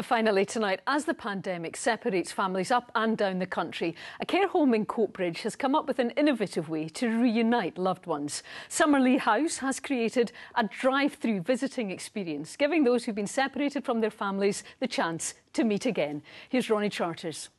Finally, tonight, as the pandemic separates families up and down the country, a care home in Coatbridge has come up with an innovative way to reunite loved ones. Summerlee House has created a drive through visiting experience, giving those who've been separated from their families the chance to meet again. Here's Ronnie Charters.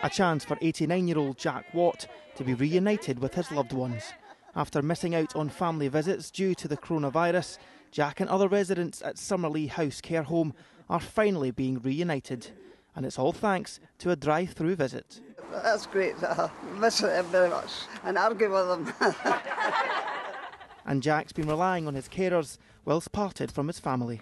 A chance for 89 year old Jack Watt to be reunited with his loved ones. After missing out on family visits due to the coronavirus, Jack and other residents at Summerlee House Care Home are finally being reunited. And it's all thanks to a drive through visit. That's great. I miss it very much and argue with them. and Jack's been relying on his carers whilst parted from his family.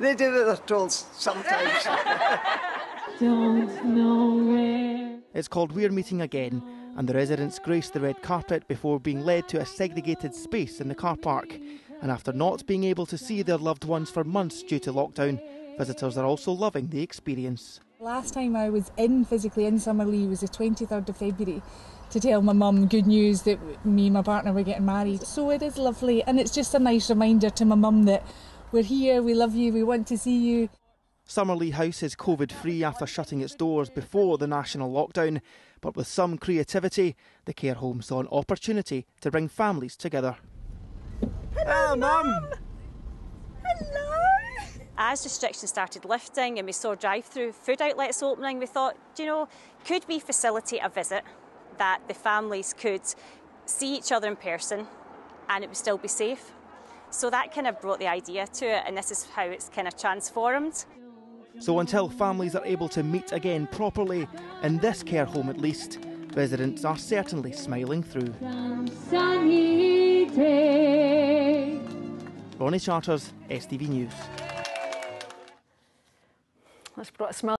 They do what they're told sometimes. Don't know where. It's called We're Meeting Again, and the residents grace the red carpet before being led to a segregated space in the car park. And after not being able to see their loved ones for months due to lockdown, visitors are also loving the experience. Last time I was in physically in Summerlee was the 23rd of February to tell my mum good news that me and my partner were getting married. So it is lovely, and it's just a nice reminder to my mum that we're here, we love you, we want to see you. Summerlee House is COVID free after shutting its doors before the national lockdown, but with some creativity, the care home saw an opportunity to bring families together. Hello, Mum! Hello! As restrictions started lifting and we saw drive through food outlets opening, we thought, do you know, could we facilitate a visit that the families could see each other in person and it would still be safe? So that kind of brought the idea to it, and this is how it's kind of transformed. So until families are able to meet again properly, in this care home at least, residents are certainly smiling through. Ronnie Charters, STV News. That's brought a smile.